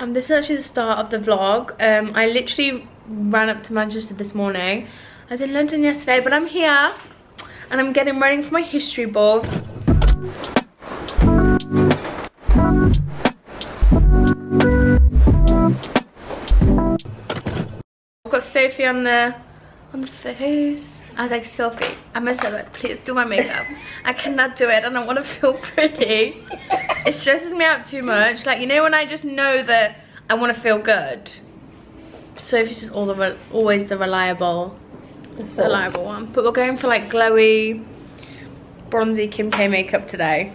Um, this is actually the start of the vlog. Um, I literally ran up to Manchester this morning. I was in London yesterday, but I'm here and I'm getting ready for my history ball. I've got Sophie on the on the face. I was like, Sophie, I must have it. Please do my makeup. I cannot do it. And I don't want to feel pretty. it stresses me out too much. Like, you know when I just know that I want to feel good? Sophie's just all the always the reliable, reliable one. But we're going for like glowy, bronzy Kim K makeup today.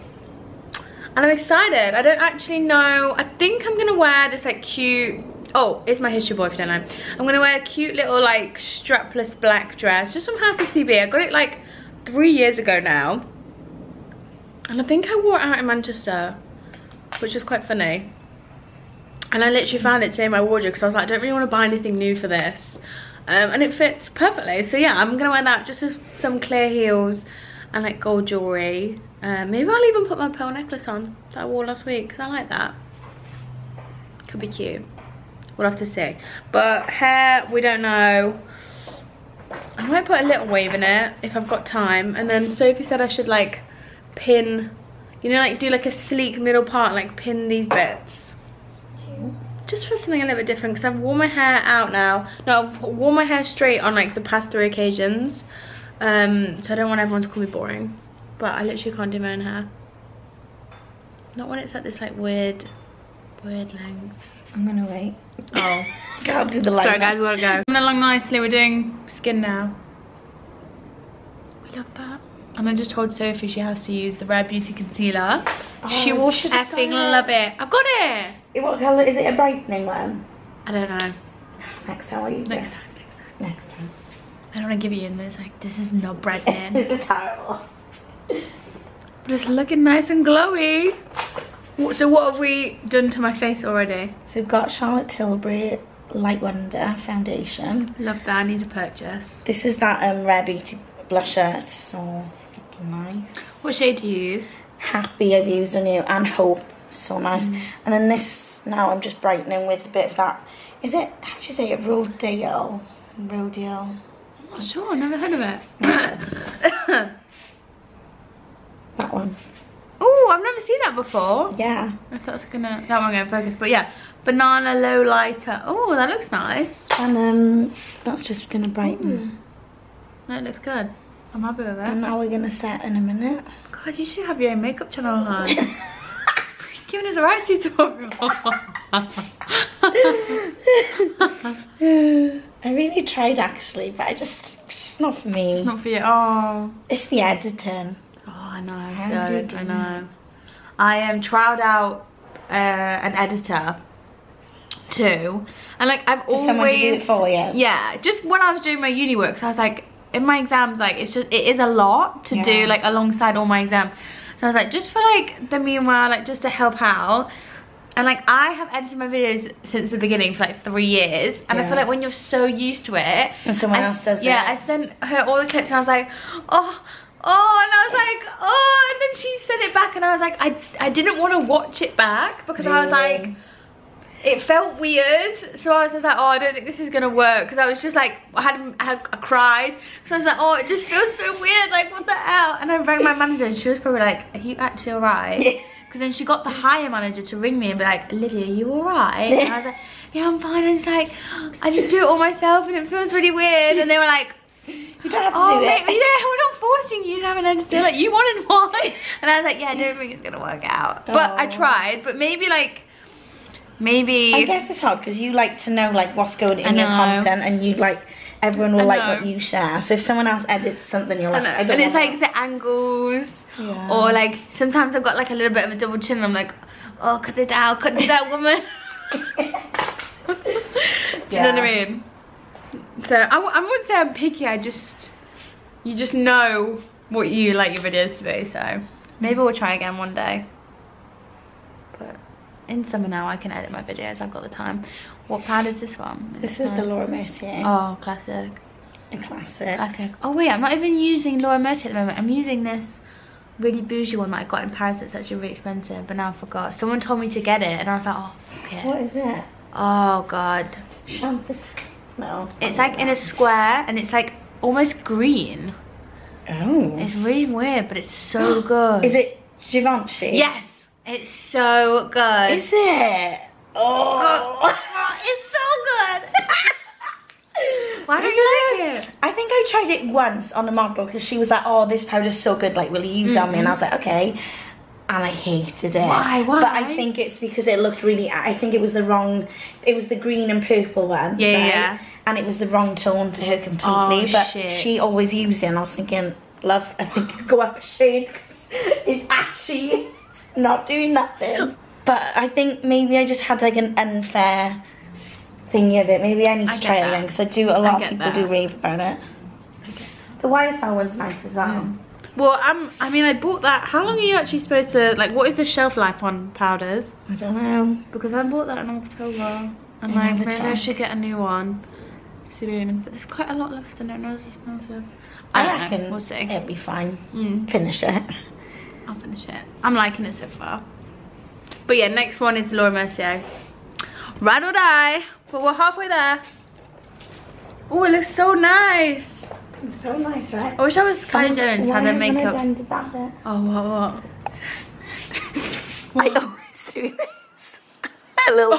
And I'm excited. I don't actually know. I think I'm going to wear this like cute oh it's my history boy if you don't know i'm gonna wear a cute little like strapless black dress. Just from house of cb i got it like three years ago now. And i think i wore it out in manchester which is quite funny. And i literally found it today in my wardrobe because i was like i don't really want to buy anything new for this. Um, and it fits perfectly. So yeah i'm gonna wear that just with some clear heels and like gold jewelry. Uh, maybe i'll even put my pearl necklace on that i wore last week because i like that. Could be cute We'll have to see. But hair, we don't know. I might put a little wave in it if I've got time. And then Sophie said I should like pin, you know, like do like a sleek middle part, like pin these bits. Just for something a little bit different because I've worn my hair out now. No, I've worn my hair straight on like the past three occasions. Um, so I don't want everyone to call me boring. But I literally can't do my own hair. Not when it's at this like weird, weird length. I'm gonna wait. Oh. Can't do the light. Sorry guys, we gotta go. Coming along nicely, we're doing skin now. We love that. And I just told Sophie she has to use the Rare Beauty Concealer. Oh, she will effing love it. I've got it. What colour? Is it a brightening one? I don't know. Next time I'll use next it. Time, next time. Next time. I don't want to give you in this. Like, this is not brightening. this is horrible. But it's looking nice and glowy. So what have we done to my face already? So we've got Charlotte Tilbury Light Wonder Foundation. Love that, I need to purchase. This is that um, Rare Beauty blusher. It's so fucking nice. What shade do you use? Happy I've used on you and Hope. So nice. Mm. And then this, now I'm just brightening with a bit of that. Is it, how do you say it, Rodial? Rodial? I'm not sure, never heard of it. that one. Oh, I've never seen that before. Yeah. If that's gonna, that one gonna focus, but yeah. Banana low lighter. Oh, that looks nice. And um, that's just gonna brighten. Ooh. That looks good. I'm happy with it. And now we're gonna set in a minute. God, you should have your own makeup channel, hon. Giving us a right tutorial. I really tried actually, but I just, it's not for me. It's not for you. Oh. It's the editing. I know, I, I know. I um, tried out uh, an editor too. And like I've Did always do it for you? Yeah, just when I was doing my uni work, so I was like in my exams like it's just it is a lot to yeah. do like alongside all my exams. So I was like just for like the meanwhile like just to help out and like I have edited my videos since the beginning for like three years and yeah. I feel like when you're so used to it and someone I, else does yeah, it. I sent her all the clips and I was like, oh oh and I was like oh and then she sent it back and I was like I, I didn't want to watch it back because really? I was like it felt weird. So I was just like oh I don't think this is gonna work because I was just like I had, I had I cried. So I was like oh it just feels so weird like what the hell? And I rang my manager and she was probably like are you actually alright? Because then she got the hire manager to ring me and be like Lydia are you alright? And I was like yeah I'm fine. I'm just like I just do it all myself and it feels really weird. And they were like you don't have to oh, do that. Yeah, we're not forcing you to have an. Like, you wanted one. And I was like, yeah, I don't think it's going to work out. But I oh. tried. But maybe, like, maybe... I guess it's hard because you like to know, like, what's going in your content. And you, like, everyone will like what you share. So if someone else edits something, you're like, I, I don't And it's, like, the angles. Yeah. Or, like, sometimes I've got, like, a little bit of a double chin. And I'm like, oh, cut it out. Cut it out, woman. do you know what I mean? So I w I wouldn't say I'm picky, I just, you just know what you like your videos to be, so maybe we'll try again one day. But in summer now I can edit my videos, I've got the time. What pad is this one? Is this is the Laura Mercier. Oh, classic. A classic. Classic. Oh wait, I'm not even using Laura Mercier at the moment. I'm using this really bougie one that I got in Paris. It's actually really expensive, but now I forgot. Someone told me to get it, and I was like, oh Okay. What is it? Oh god. No. It's like in a square and it's like almost green. Oh. It's really weird, but it's so good. Is it Givenchy? Yes. It's so good. Is it? Oh. Oh, oh it's so good. Why I you know. like it? I think I tried it once on a model because she was like, "Oh, this powder's so good. Like, will you use it on me?" And I was mm-hmm. like, "Okay." And I hated it. Why? Why? But I think it's because it looked really. I think it was the wrong. It was the green and purple one. Yeah, right? yeah. And it was the wrong tone for her completely. Oh, but shit. she always used it, and I was thinking, "Love, I think go up a shade 'cause it's actually not doing nothing." But I think maybe I just had like an unfair thingy of it. Maybe I need to I try it again because I do. A lot of people that. do rave about it. The YSL one's nice as well. Mm. Well, I'm. I mean, I bought that. How long are you actually supposed to like? What is the shelf life on powders? I don't know. Because I bought that in October, and I like maybe I should get a new one soon. But there's quite a lot left. I don't know. It's expensive. I, I, reckon know. We'll see. it'll be fine. Mm, Finish it. I'll finish it. I'm liking it so far. But yeah, next one is Laura Mercier. Ride or die. But we're halfway there. Oh, it looks so nice. It's so nice, right? I wish I was Jenner and just had their haven't I makeup. blended that bit? Oh, what, what? I always do this. a little,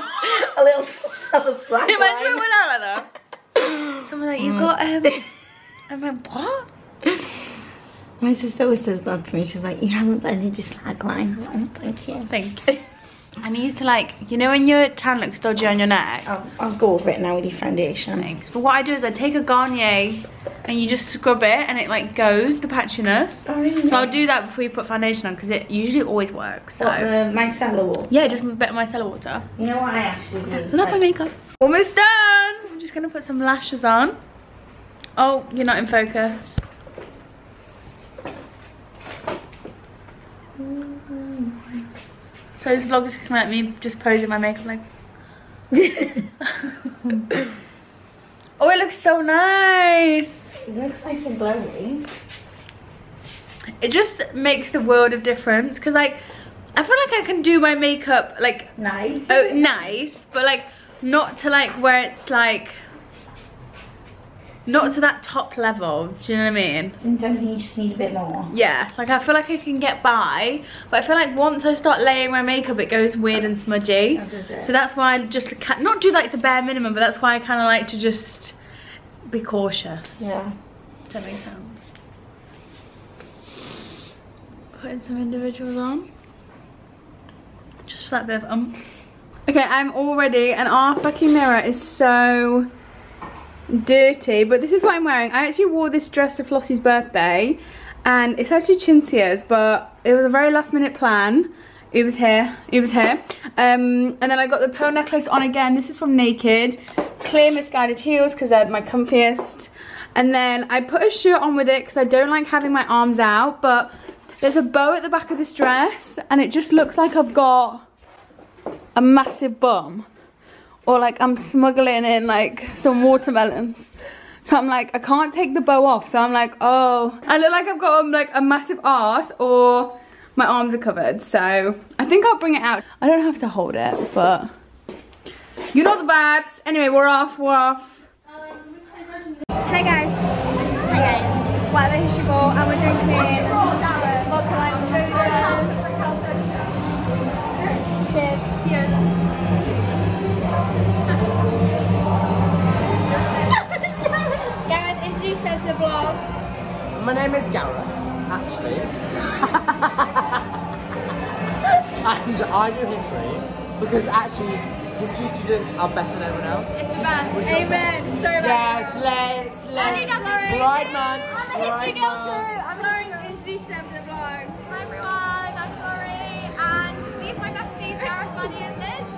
a little, a little slack Imagine I line. went out like that. Someone like, you got, um... I went, what? My sister always says that to me. She's like, you haven't blended your slack line. Like, thank you. Thank you. I need to like, you know when your tan looks dodgy on your neck? I'll, I'll go over it now with your foundation. Thanks. But what I do is I take a Garnier and you just scrub it and it like goes, the patchiness. Oh, really? So I'll do that before you put foundation on because it usually always works. So What, the micellar water? yeah, just a bit of micellar water. You know what I actually use? Love my makeup. Almost done. I'm just gonna put some lashes on. Oh, you're not in focus. So this vlog is gonna let me just pose in my makeup like. oh, it looks so nice. It looks nice and glowy. It just makes the world of difference because like I feel like I can do my makeup like Nice. oh nice, but like not to like where it's like not to that top level. Do you know what I mean? Sometimes you just need a bit more. Yeah, like I feel like I can get by, but I feel like once I start layering my makeup, it goes weird and smudgy. Oh, does it? So that's why I just not do like the bare minimum, but that's why I kind of like to just be cautious. Yeah. Does that make sense? Putting some individuals on. Just for that bit of um. Okay, I'm all ready and our fucking mirror is so dirty. But this is what I'm wearing. I actually wore this dress to Flossie's birthday and it's actually Chinsia's but it was a very last minute plan. It was here, it was here. Um, and then I got the pearl necklace on again. This is from Naked. Clear Missguided heels because they're my comfiest. And then I put a shirt on with it because I don't like having my arms out. But there's a bow at the back of this dress and it just looks like I've got a massive bum. Or like I'm smuggling in like some watermelons. So I'm like, I can't take the bow off. So I'm like, oh, I look like I've got um, like a massive ass or my arms are covered. So I think I'll bring it out. I don't have to hold it, but you know the vibes. Anyway, we're off, we're off. Hey guys. Hey guys. Whatever Hishiball and we're drinking vodka lime sodas. Cheers. Cheers. Gareth, introduce yourself to the vlog. My name is Gareth, actually. and I do history because actually history students are better than everyone else. It's Would bad. Amen. Sorry about Yes, let's, I let's. think that's alright. Right, man. I'm a history girl man. too. I'm Lauren. Introduce yourself to the vlog. Hi everyone, I'm Tori, and these are my besties, Gareth, Bunny, and Liz.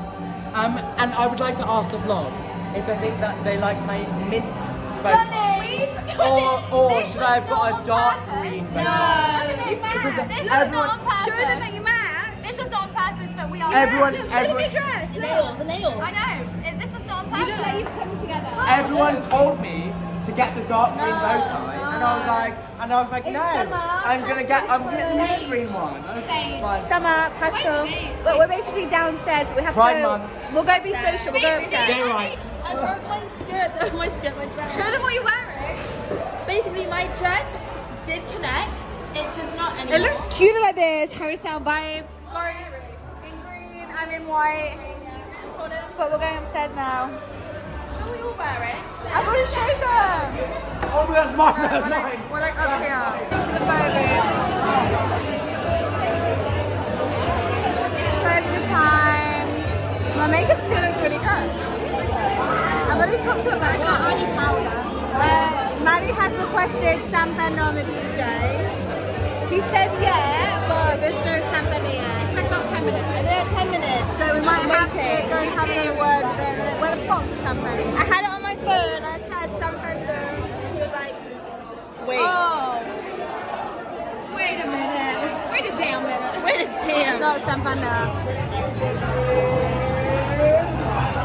Um, and I would like to ask the vlog if they think that they like my mint photo. Or, or should I have got a dark green photo? Because This was everyone, not on purpose. Show them that you match. This was not on purpose, but we are. everyone, Look, everyone, dress. The nails, the nails. I know. It, this was not on purpose. You look like you've come together. everyone told me to get the dark green bow tie. And I was like, and I was like, no, I'm gonna get, I'm getting the green one. I was fine. Summer, pastel. But we're basically downstairs, but we have Pride to go. month. We'll go be social, we'll go Get upstairs. it right. I broke my skirt, though. My skirt, my dress. Show them what you're wearing. Basically, my dress did connect. It does not anymore. It looks cuter like this, Harry Style vibes. Florence in green, I'm in white. But we're going upstairs now. Show what you're wearing. I've already showed them. Oh, that's mine, that's We're like, mine. we're like up here. To the photo booth. So have a good time. My makeup still looks really good. I've already talked to Rebecca. Only powder. Uh, Maddie has requested Sam Fender on the DJ. He said yeah, but there's no Sam Fender yet. It's been about 10 minutes. Yeah, 10 minutes. So we might have to go and have a word with him. Where the fuck's Sam Fender? I had it on my phone. I said some Fender. He was like, Wait. oh, Wait a minute. Wait a damn minute. wait a It's damn. not Sam Fender.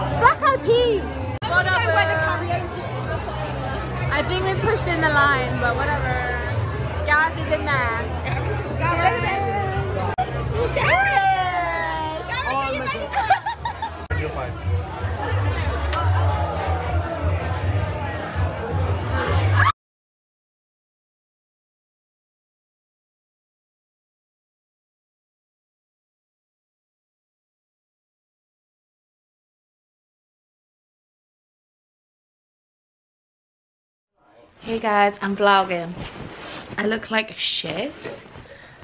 It's Black Eyed Peas. Whatever. I think we pushed in the line, but whatever. Gareth is in there. Gareth. Darren! Hey guys, I'm vlogging. I look like shit.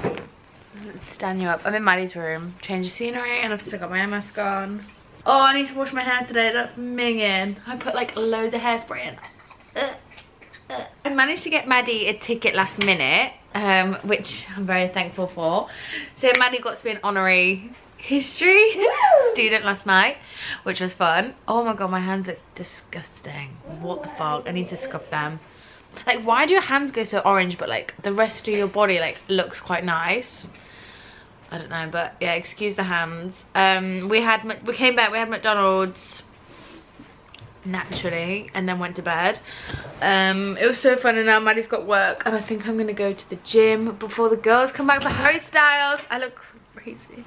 Let's stand you up. I'm in Maddie's room. Change of scenery and I've still got my hair mask on. Oh, I need to wash my hair today. That's minging. I put like loads of hairspray in. Uh, uh. I managed to get Maddie a ticket last minute, um, which I'm very thankful for. So Maddie got to be an honorary history student last night, which was fun. Oh my god, my hands are disgusting. What the fuck? I need to scrub them. Like, why do your hands go so orange, but like the rest of your body like looks quite nice? I don't know, but yeah, excuse the hands. Um, we had we came back. We had McDonald's naturally, and then went to bed. Um, it was so fun, and now Maddie's got work, and I think I'm gonna go to the gym before the girls come back for Harry Styles. I look crazy.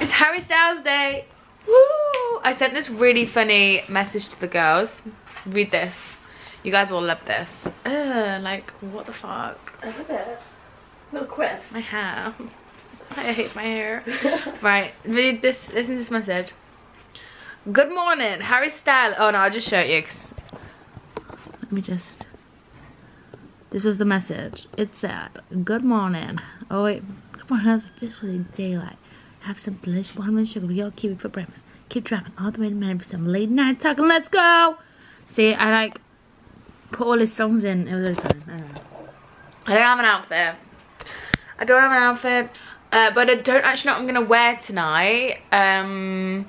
It's Harry Styles Day. Woo! I sent this really funny message to the girls. Read this. You guys will love this. Ugh, like, what the fuck? I love it. Little quiff. My hair. I hate my hair. right, read this. Listen to this message. Good morning, Harry Styles. Oh no, I'll just show it you. Let me just. This was the message. It said, "Good morning." Oh wait, come on, it's officially daylight. Have some delicious watermelon sugar with your kiwi for breakfast. Keep driving all the way to Maine for some late night talking. Let's go. See, I like put all his songs in. It was. I don't know. I don't have an outfit. I don't have an outfit, uh, but I don't actually know what I'm gonna wear tonight. Um,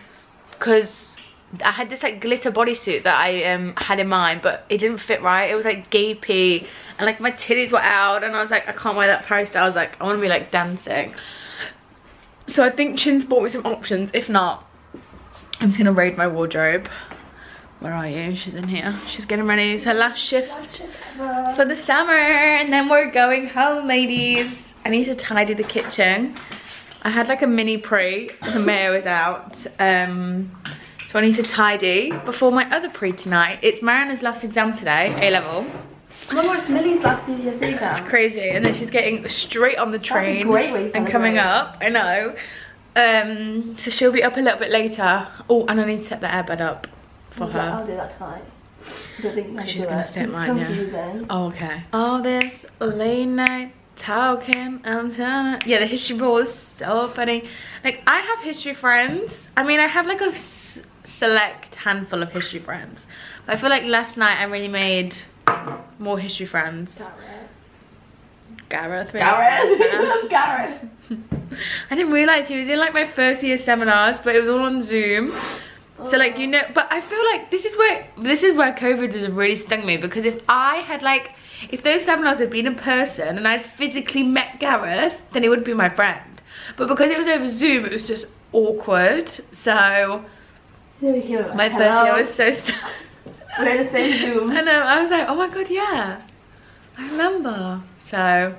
cause I had this like glitter bodysuit that I um had in mind, but it didn't fit right. It was like gapey, and like my titties were out, and I was like, I can't wear that Paris style. I was like, I want to be like dancing. So I think Chin's bought me some options. If not, I'm just gonna raid my wardrobe. Where are you? She's in here. She's getting ready. It's her last shift for the summer. And then we're going home ladies. I need to tidy the kitchen. I had like a mini pre. The mayo is out. Um so i need to tidy before my other pre tonight. It's mariana's last exam today a level Oh it's Millie's last GCSE it's crazy. And then she's getting straight on the train great way to and coming up. I know. Um so she'll be up a little bit later. Oh and i need to set the airbed up for her I'll do that tonight. I don't think she's gonna it. stay at It's mine, yeah. confusing. Oh, okay. All this late night talking, I'm telling Yeah, the history ball was so funny. Like, I have history friends. I mean, I have like a s- select handful of history friends. But I feel like last night I really made more history friends. Gareth. maybe. Gareth. Gareth. I didn't realize he was in like my first year seminars, but it was all on Zoom. So like you know, but I feel like this is where this is where COVID has really stung me because if I had like if those seminars had been in person and I'd physically met Gareth, then he would be my friend. But because it was over Zoom, it was just awkward. So Here we go. my first year was so stuck. We're in the same Zoom. I know. I was like, oh my god, yeah. I remember. So,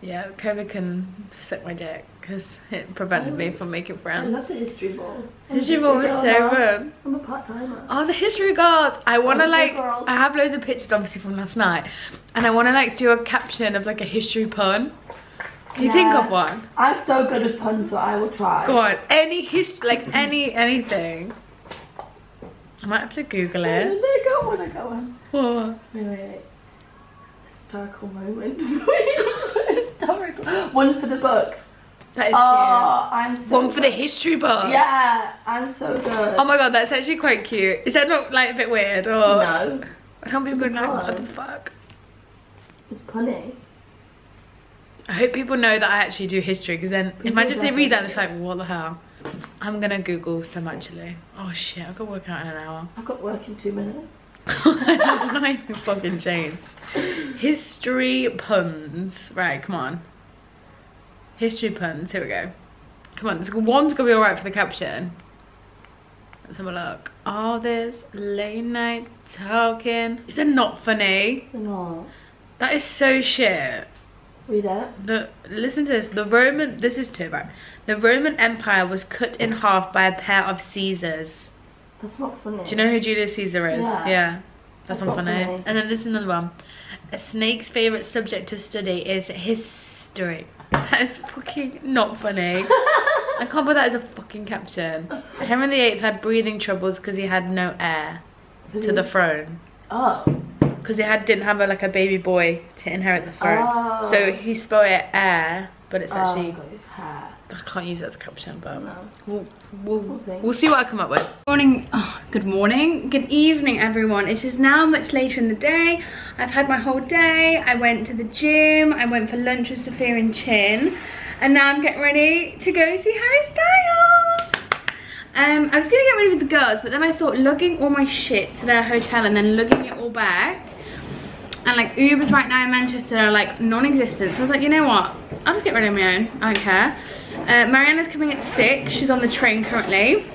yeah, COVID can suck my dick because it prevented me oh. from making I friends. love the history ball. History ball was so good. I'm a part timer. Oh, the history girls. I oh, want to like, girls. I have loads of pictures obviously from last night. And I want to like do a caption of like a history pun. Can you think of one? I'm so good at puns, so I will try. Go on, any history, like any, anything. I might have to Google I it. got one, I got one. Oh. Wait, wait, wait. Historical moment. Historical. One for the books. That is Oh, I'm so cute. One for the history book. Yeah, I'm so good. Oh my god, that's actually quite cute. Is that not like a bit weird or? no, I don't people like what the fuck. it's punny. I hope people know that I actually do history because then People imagine if they read that and it's like what the hell. I'm gonna Google some actually. Oh shit, I've got work out in an hour. I've got work in two minutes. it's not even fucking changed. History puns. Right, come on. History puns. Here we go. Come on, this one's gonna be alright for the caption. Let's have a look. Oh, this late night talking. Is that not funny? No. That is so shit. Read it. The listen to this. The Roman. This is too right. The Roman Empire was cut in half by a pair of Caesars. That's not funny. Do you know who Julius Caesar is? Yeah. That's, That's not not funny. funny. And then this is another one. A snake's favourite subject to study is history. That is fucking not funny. I can't put that as a fucking caption. Henry VIII had breathing troubles because he had no heir to the throne. Oh. Because he had didn't have a, like a baby boy to inherit the throne. Oh. So he spelled it heir, but it's Oh, actually hair. I can't use it as a caption, but No. we'll, we'll, We'll see what I come up with. Morning, oh, good morning, good evening everyone. It is now much later in the day. I've had my whole day. I went to the gym, I went for lunch with Sophia and Chin, and now I'm getting ready to go see Harry Styles. Um, I was gonna get ready with the girls, but then I thought lugging all my shit to their hotel and then lugging it all back and like Ubers right now in Manchester are like non-existent. So I was like, you know what? I'll just get rid of my own. I don't care. Uh, Mariana's coming at six. She's on the train currently.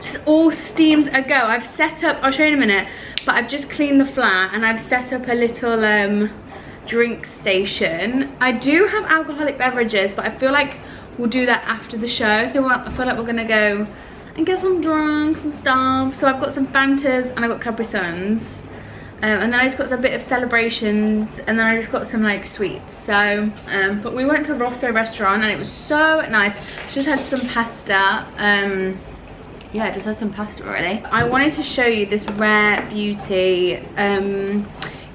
Just all steams a go. I've set up, I'll show you in a minute, but I've just cleaned the flat and I've set up a little um, drink station. I do have alcoholic beverages, but I feel like we'll do that after the show. I feel, like we're gonna go and get some drinks and stuff. So I've got some Fantas and I've got Capri Suns. Um, and then I just got some bit of celebrations and then I just got some like sweets. So um, but we went to Rosso restaurant and it was so nice. Just had some pasta um, yeah just had some pasta already. I wanted to show you this Rare Beauty um,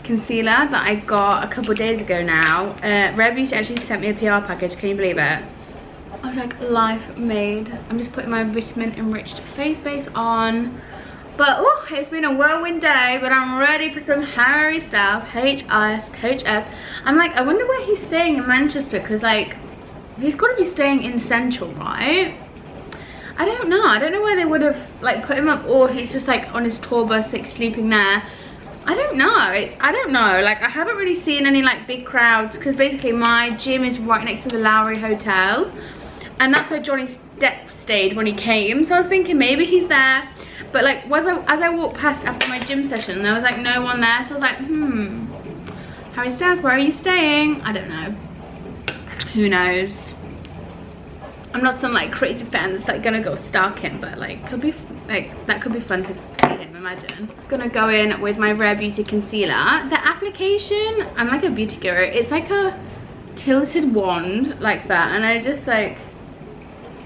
concealer that I got a couple days ago now. Uh, Rare Beauty actually sent me a PR package can you believe it? I was like life made. I'm just putting my vitamin enriched face base on but oh, it's been a whirlwind day, but I'm ready for some Harry Styles, HS, HS. I'm like, I wonder where he's staying in Manchester, because like, he's got to be staying in Central, right? I don't know. I don't know where they would have like put him up, or he's just like on his tour bus, like sleeping there. I don't know. It, I don't know. Like, I haven't really seen any like big crowds, because basically my gym is right next to the Lowry Hotel, and that's where Johnny Depp stayed when he came. So I was thinking maybe he's there. But like, was I, as I walked past after my gym session, there was like no one there. So I was like, hmm, Harry Styles, where are you staying? I don't know. Who knows? I'm not some like crazy fan that's like gonna go stalk him, but like could be like that could be fun to see him. Imagine. Gonna go in with my Rare Beauty concealer. The application, I'm like a beauty guru. It's like a tilted wand like that, and I just like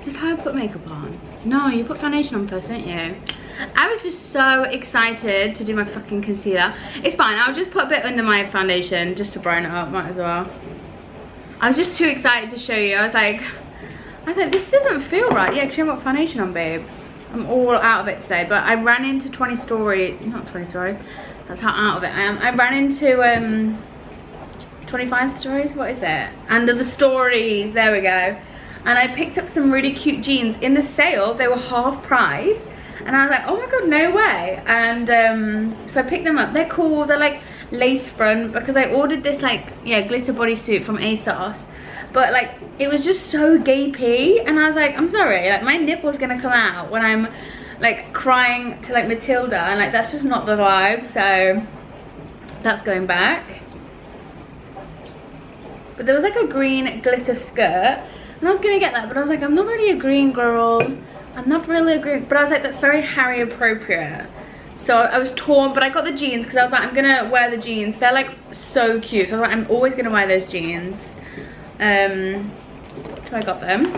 just how I put makeup on. No, you put foundation on first, don't you? I was just so excited to do my fucking concealer. It's fine, I'll just put a bit under my foundation just to brighten it up, might as well. I was just too excited to show you. I was like, I was like, this doesn't feel right. Yeah, because you haven't got foundation on, babes. I'm all out of it today, but I ran into 20 story, not 20 stories, that's how out of it I am. I ran into um, 25 stories, what is it? & Other Stories, there we go. And I picked up some really cute jeans in the sale. They were half price. And I was like, oh my god, no way. And um, so I picked them up. They're cool. They're like lace front because I ordered this like, yeah, glitter bodysuit from ASOS. But like, it was just so gapey. And I was like, I'm sorry, like my nipple's gonna come out when I'm like crying to like Matilda. And like, that's just not the vibe. So that's going back. But there was like a green glitter skirt. And I was gonna get that, but I was like, I'm not really a green girl. I'm not really a green, but I was like, that's very Harry appropriate. So I was torn, but I got the jeans because I was like, I'm gonna wear the jeans. They're like so cute. So I was like, I'm always gonna wear those jeans. Um, so I got them.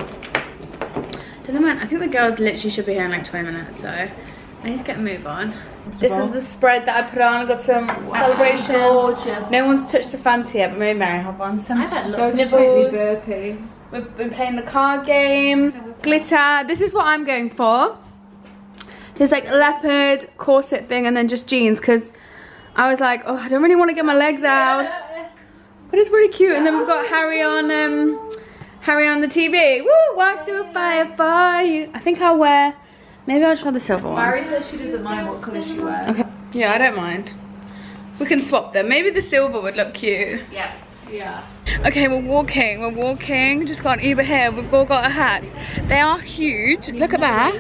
Don't know when, I think the girls literally should be here in like 20 minutes, so I need to get a move on. This is the spread that I put on. I got some celebrations. gorgeous. No one's touched the Fanta yet, but maybe Mary have one. Some I've had lots of nibbles. We've been playing the card game. Glitter. This is what I'm going for. There's like leopard corset thing and then just jeans because I was like, oh, I don't really want to get my legs out. But it's really cute. And then we've got Harry on um Harry on the TV. Woo! Walk through a fire you. I think I'll wear. Maybe I'll try the silver one. Mary says she doesn't mind what colour she wears. Okay. Yeah, I don't mind. We can swap them. Maybe the silver would look cute. Yeah. Yeah. Okay, we're walking, we're walking. Just got an Uber here. We've all got a hat. They are huge. Look at that.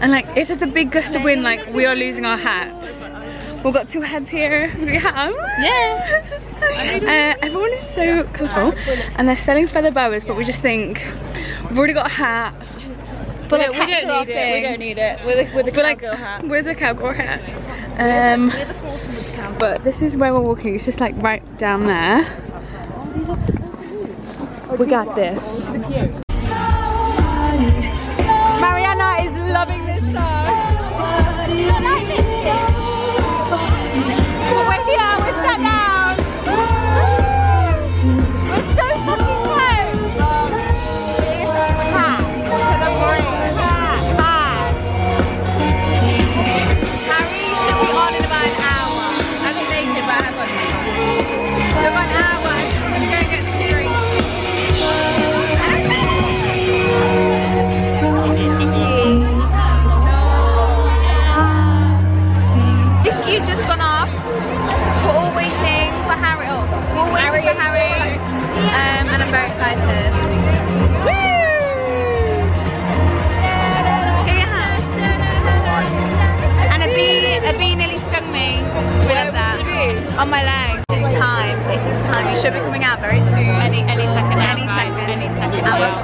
And like, if it's a big gust of wind, like, we are losing our hats. We've got two hats here. We have. Yeah. uh, everyone is so colourful. And they're selling feather boas, but we just think, we've already got a hat. But like, we hats don't need it. We don't need it. With the, with the But like, cowgirl hat. where's the cowgirl hats? Um, but this is where we're walking. It's just like right down there. We got this. Mariana is loving this song.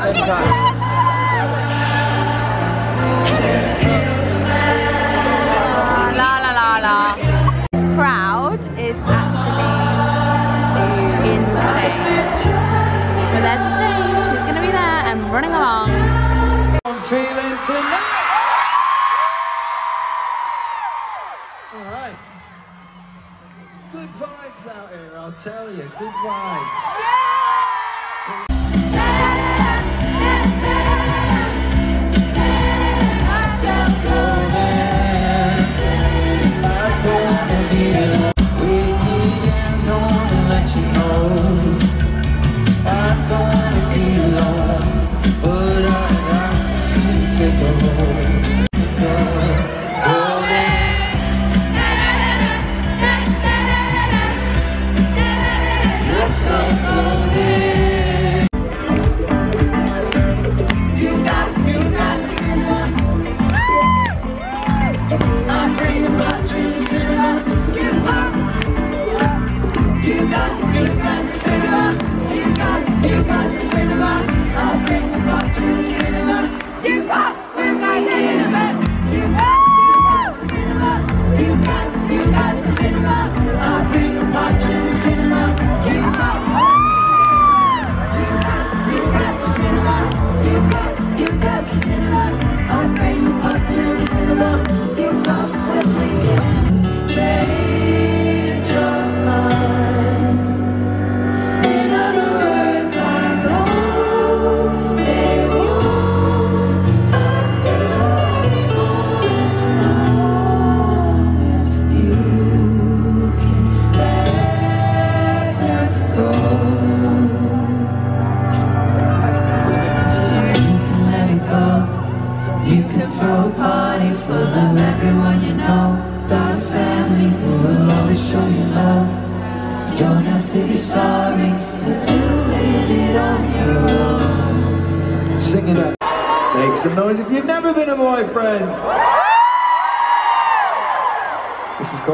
La la la la. This crowd is actually insane. But there's the stage. He's gonna be there and running along. I'm feeling tonight. All right. Good vibes out here, I'll tell you. Good vibes.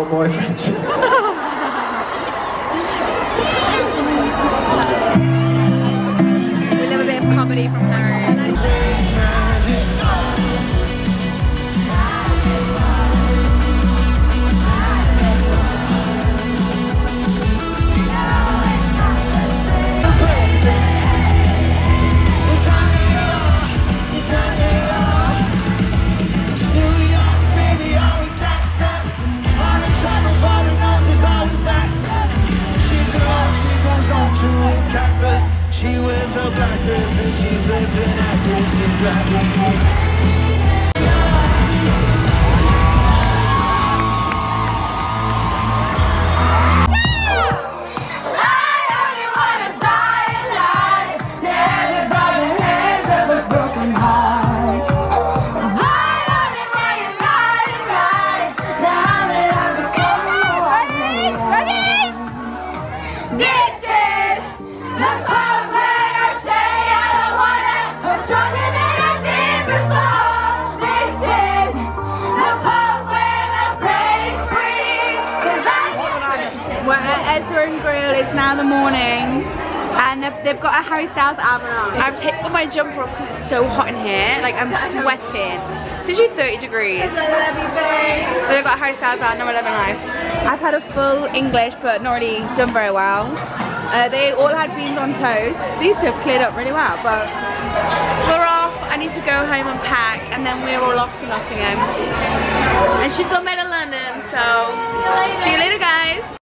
boyfriends. comedy from her. She's lived an actress Now the morning, and they've, they've got a Harry Styles album on. I've taken my jumper off because it's so hot in here. Like I'm sweating. It's actually 30 degrees. But they've got Harry Styles out, number 11 life. I've had a full English, but not really done very well. Uh, they all had beans on toast. These two have cleared up really well, but We're off. I need to go home and pack, and then we're all off to Nottingham. And she's gone back to London, so see you later, guys.